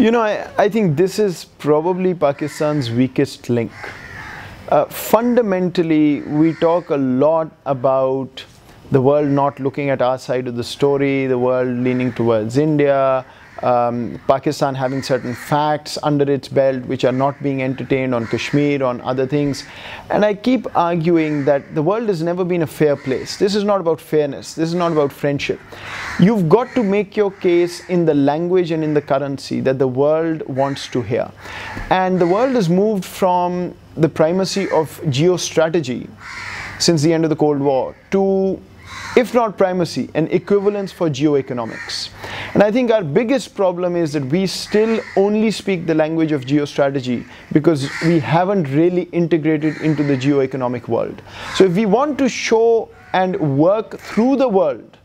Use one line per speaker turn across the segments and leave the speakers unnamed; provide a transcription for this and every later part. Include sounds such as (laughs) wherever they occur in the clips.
You know, I, I think this is probably Pakistan's weakest link. Uh, fundamentally, we talk a lot about the world not looking at our side of the story, the world leaning towards India, um, Pakistan having certain facts under its belt which are not being entertained on Kashmir, on other things. And I keep arguing that the world has never been a fair place. This is not about fairness, this is not about friendship. You've got to make your case in the language and in the currency that the world wants to hear. And the world has moved from the primacy of geostrategy since the end of the Cold War to if not primacy, an equivalence for geoeconomics. And I think our biggest problem is that we still only speak the language of geostrategy because we haven't really integrated into the geoeconomic world. So if we want to show and work through the world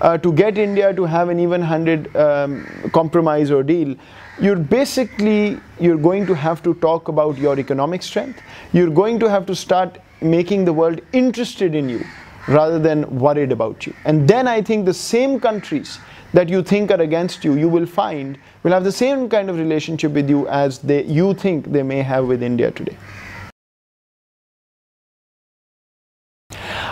uh, to get India to have an even-handed um, compromise or deal, you're basically, you're going to have to talk about your economic strength. You're going to have to start making the world interested in you rather than worried about you. And then I think the same countries that you think are against you, you will find will have the same kind of relationship with you as they, you think they may have with India today.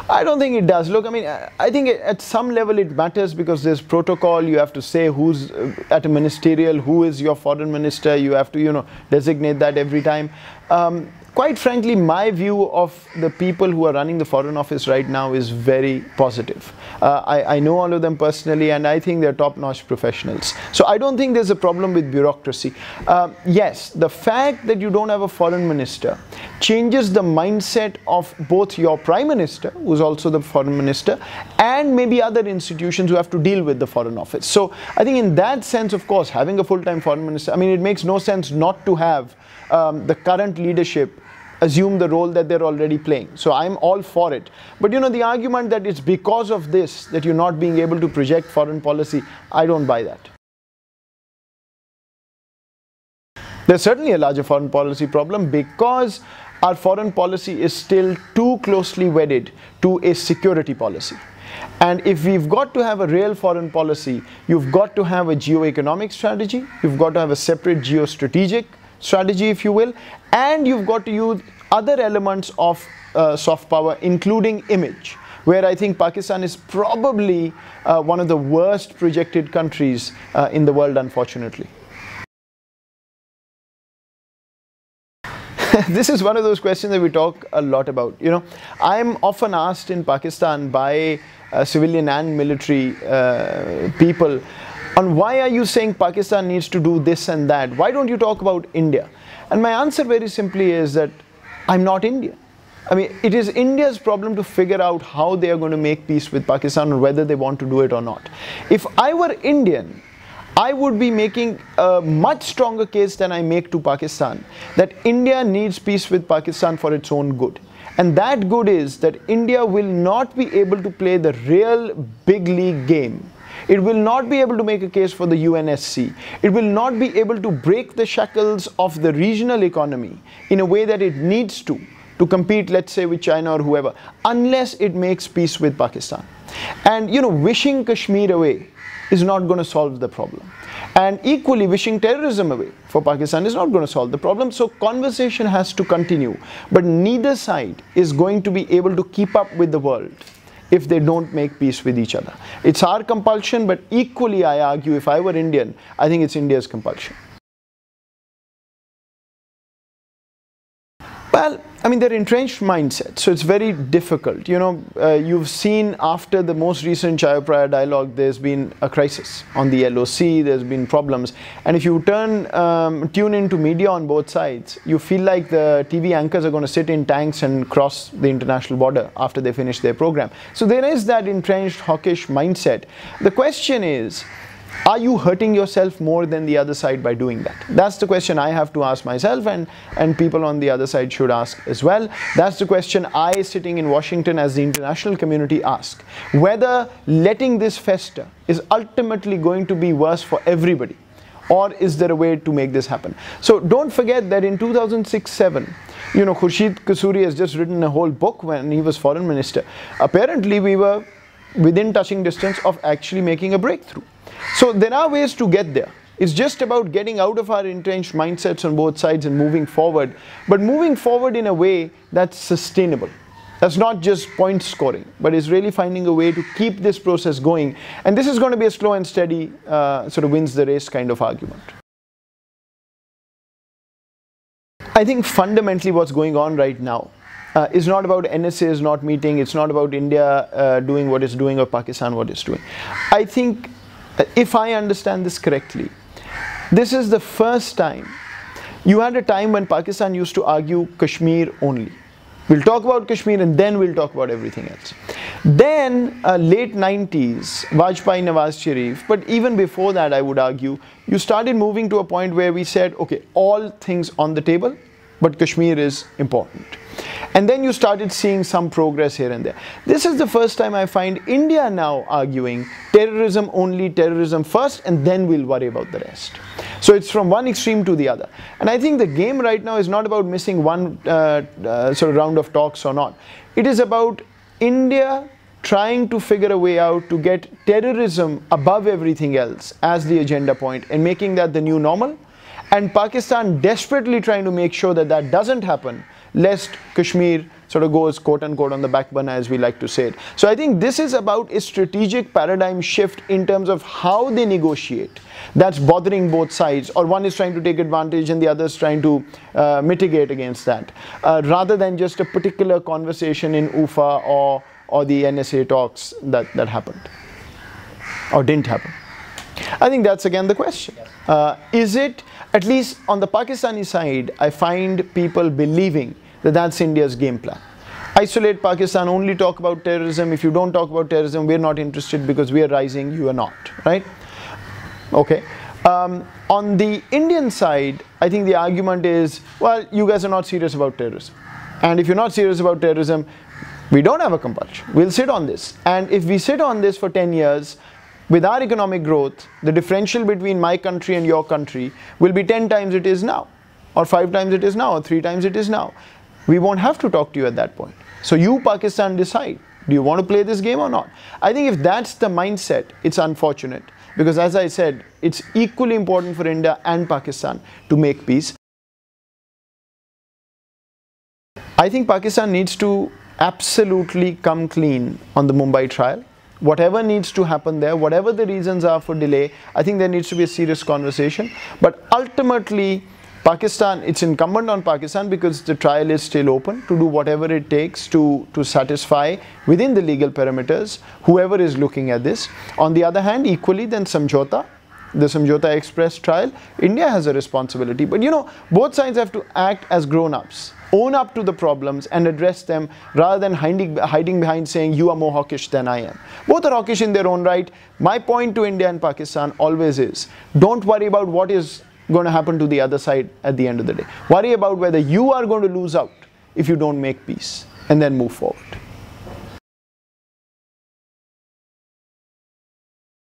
I don't think it does. Look, I mean, I think at some level it matters because there's protocol. You have to say who's uh, at a ministerial, who is your foreign minister. You have to, you know, designate that every time. Um, quite frankly, my view of the people who are running the Foreign Office right now is very positive. Uh, I, I, know all of them personally and I think they're top-notch professionals. So I don't think there's a problem with bureaucracy. Uh, yes, the fact that you don't have a foreign minister changes the mindset of both your prime minister, who's also the foreign minister, and maybe other institutions who have to deal with the foreign office. So I think in that sense, of course, having a full-time foreign minister, I mean, it makes no sense not to have um, the current leadership assume the role that they're already playing. So I'm all for it. But you know, the argument that it's because of this that you're not being able to project foreign policy, I don't buy that. There's certainly a larger foreign policy problem because our foreign policy is still too closely wedded to a security policy. And if we've got to have a real foreign policy, you've got to have a geo-economic strategy, you've got to have a separate geostrategic strategy, if you will, and you've got to use other elements of uh, soft power, including image, where I think Pakistan is probably uh, one of the worst projected countries uh, in the world, unfortunately. (laughs) this is one of those questions that we talk a lot about. You know, I'm often asked in Pakistan by uh, civilian and military uh, people, on why are you saying Pakistan needs to do this and that? Why don't you talk about India? And my answer very simply is that I'm not India. I mean, it is India's problem to figure out how they are going to make peace with Pakistan or whether they want to do it or not. If I were Indian, I would be making a much stronger case than I make to Pakistan that India needs peace with Pakistan for its own good. And that good is that India will not be able to play the real big league game it will not be able to make a case for the UNSC. It will not be able to break the shackles of the regional economy in a way that it needs to, to compete, let's say, with China or whoever, unless it makes peace with Pakistan. And, you know, wishing Kashmir away is not going to solve the problem. And equally, wishing terrorism away for Pakistan is not going to solve the problem. So conversation has to continue. But neither side is going to be able to keep up with the world if they don't make peace with each other. It's our compulsion, but equally I argue if I were Indian, I think it's India's compulsion. Well, I mean, they're entrenched mindsets, so it's very difficult. You know, uh, you've seen after the most recent Chaophraya dialogue, there's been a crisis on the LOC, there's been problems. And if you turn, um, tune into media on both sides, you feel like the TV anchors are going to sit in tanks and cross the international border after they finish their program. So there is that entrenched hawkish mindset. The question is, are you hurting yourself more than the other side by doing that? That's the question I have to ask myself and, and people on the other side should ask as well. That's the question I sitting in Washington as the international community ask. Whether letting this fester is ultimately going to be worse for everybody or is there a way to make this happen? So don't forget that in 2006-7, you know, Khurshid Qasuri has just written a whole book when he was foreign minister. Apparently we were within touching distance of actually making a breakthrough. So there are ways to get there. It's just about getting out of our entrenched mindsets on both sides and moving forward, but moving forward in a way that's sustainable. That's not just point scoring, but is really finding a way to keep this process going. And this is going to be a slow and steady, uh, sort of wins the race kind of argument. I think fundamentally what's going on right now uh, is not about NSAs not meeting, it's not about India uh, doing what it's doing or Pakistan what it's doing. I think, uh, if I understand this correctly, this is the first time you had a time when Pakistan used to argue Kashmir only We'll talk about Kashmir and then we'll talk about everything else. Then, uh, late 90s, Vajpayee, Nawaz Sharif, but even before that, I would argue, you started moving to a point where we said, okay, all things on the table, but Kashmir is important. And then you started seeing some progress here and there. This is the first time I find India now arguing terrorism only, terrorism first, and then we'll worry about the rest. So it's from one extreme to the other. And I think the game right now is not about missing one uh, uh, sort of round of talks or not. It is about India trying to figure a way out to get terrorism above everything else as the agenda point and making that the new normal and Pakistan desperately trying to make sure that that doesn't happen lest Kashmir sort of goes quote unquote on the back burner as we like to say it. So I think this is about a strategic paradigm shift in terms of how they negotiate that's bothering both sides or one is trying to take advantage and the other is trying to uh, mitigate against that uh, rather than just a particular conversation in UFA or, or the NSA talks that, that happened or didn't happen. I think that's again the question. Uh, is it, at least on the Pakistani side, I find people believing that that's India's game plan. Isolate Pakistan, only talk about terrorism. If you don't talk about terrorism, we're not interested because we are rising, you are not, right? Okay. Um, on the Indian side, I think the argument is, well, you guys are not serious about terrorism. And if you're not serious about terrorism, we don't have a compulsion. We'll sit on this. And if we sit on this for 10 years, with our economic growth, the differential between my country and your country will be 10 times it is now, or 5 times it is now, or 3 times it is now we won't have to talk to you at that point. So you, Pakistan, decide. Do you want to play this game or not? I think if that's the mindset, it's unfortunate. Because as I said, it's equally important for India and Pakistan to make peace. I think Pakistan needs to absolutely come clean on the Mumbai trial. Whatever needs to happen there, whatever the reasons are for delay, I think there needs to be a serious conversation. But ultimately, Pakistan, it's incumbent on Pakistan because the trial is still open to do whatever it takes to, to satisfy within the legal parameters whoever is looking at this. On the other hand, equally then Samjhota, the Samjhota Express trial, India has a responsibility. But you know, both sides have to act as grown-ups, own up to the problems and address them rather than hiding, hiding behind saying you are more hawkish than I am. Both are hawkish in their own right. My point to India and Pakistan always is, don't worry about what is going to happen to the other side at the end of the day. Worry about whether you are going to lose out if you don't make peace and then move forward.